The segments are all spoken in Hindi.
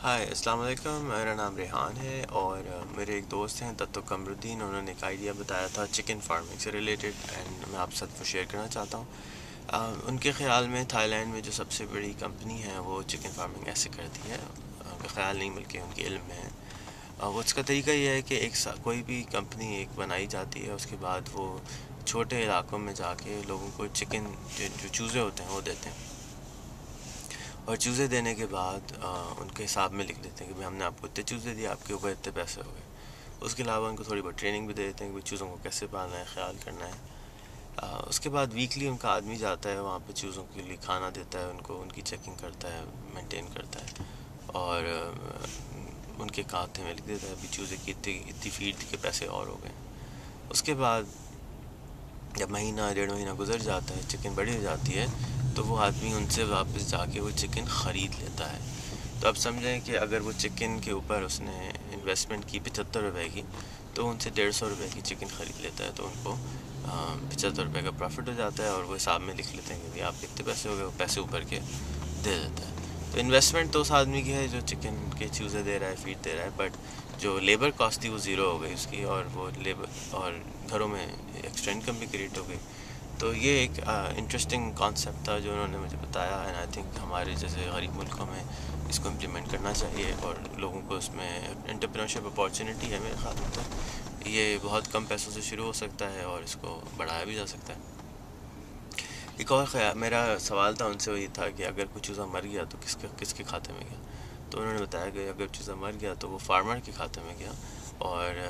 हाय अस्सलाम वालेकुम मेरा नाम रेहान है और मेरे एक दोस्त हैं तत्व कमरुद्दीन। उन्होंने एक आइडिया बताया था चिकन फ़ार्मिंग से रिलेटेड एंड मैं आप सबको शेयर करना चाहता हूँ। उनके ख़्याल में थाईलैंड में जो सबसे बड़ी कंपनी है, वो चिकन फ़ार्मिंग ऐसे करती है। उनका ख्याल नहीं, बल्कि उनके इल्म में है। वो उसका तरीका यह है कि एक कोई भी कंपनी एक बनाई जाती है, उसके बाद वो छोटे इलाकों में जाके लोगों को चिकन जो चूज़े होते हैं, वो देते हैं। और चूज़े देने के बाद आ, उनके हिसाब में लिख देते हैं कि भाई हमने आपको इतने चूज़े दिए आपके ऊपर इतने पैसे हो गए। उसके अलावा उनको थोड़ी बहुत ट्रेनिंग भी दे देते हैं कि चूज़ों को कैसे पालना है ख्याल करना है। आ, उसके बाद वीकली उनका आदमी जाता है वहाँ पर चूज़ों के लिए खाना देता है उनको उनकी चेकिंग करता है मेंटेन करता है। और उनके खाते में लिख देता है अभी चूज़े की इतनी इतनी फ़ीड के पैसे और हो गए। उसके बाद जब महीना डेढ़ महीना गुजर जाता है चिकन बड़ी हो जाती है तो वो आदमी उनसे वापस जाके वो चिकन ख़रीद लेता है। तो अब समझें कि अगर वो चिकन के ऊपर उसने इन्वेस्टमेंट की पचहत्तर रुपए की तो उनसे डेढ़ सौ रुपये की चिकन ख़रीद लेता है तो उनको पचहत्तर रुपये का प्रॉफिट हो जाता है और वो हिसाब में लिख लेते हैं कि आप कितने पैसे हो गए, वो पैसे ऊपर के दे देता है। तो इन्वेस्टमेंट तो उस आदमी की है जो चिकन के चूज़े दे रहा है फ़ीड दे रहा है बट जो लेबर कॉस्ट थी वो ज़ीरो हो गई उसकी और वो लेबर और घरों में एक्स्ट्रा इनकम भी क्रिएट हो गई। तो ये एक इंटरेस्टिंग कॉन्सेप्ट था जो उन्होंने मुझे बताया एंड आई थिंक हमारे जैसे गरीब मुल्कों में इसको इम्प्लीमेंट करना चाहिए और लोगों को इसमें एंटरप्रेन्योरशिप अपॉर्चुनिटी है मेरे ख्याल में तो ये बहुत कम पैसों से शुरू हो सकता है और इसको बढ़ाया भी जा सकता है। एक और ख्याल मेरा सवाल था उनसे वही था कि अगर कोई चूज़ा मर गया तो किसके किसके खाते में गया? तो उन्होंने बताया कि अगर चूज़ा मर गया तो वो फार्मर के खाते में गया और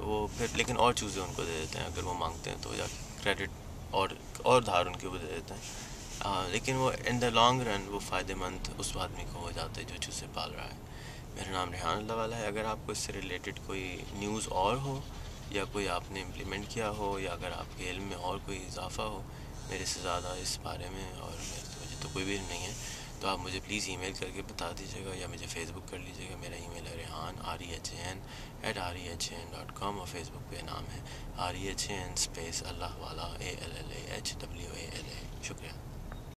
वो फिर, लेकिन और चूज़ें उनको दे देते हैं अगर वो मांगते हैं तो जाके। क्रेडिट और और धार उनके ऊपर दे देते हैं। आ, लेकिन वो इन द लॉन्ग रन वो फ़ायदेमंद उस आदमी को हो जाता है जो चूसे पाल रहा है। मेरा नाम रेहान वाला है। अगर आपको इससे रिलेटेड कोई न्यूज़ और हो या कोई आपने इम्प्लीमेंट किया हो या अगर आपके इल्म में और कोई इजाफ़ा हो मेरे से ज़्यादा इस बारे में और मेरे मुझे तो कोई भी नहीं है। तो आप मुझे प्लीज़ ईमेल करके बता दीजिएगा या मुझे फेसबुक कर लीजिएगा। मेरा ईमेल है Rehan R E H N at R E H N dot com और फेसबुक पे नाम है R E H N space अल्लाह वाला A L L H W A L A शुक्रिया।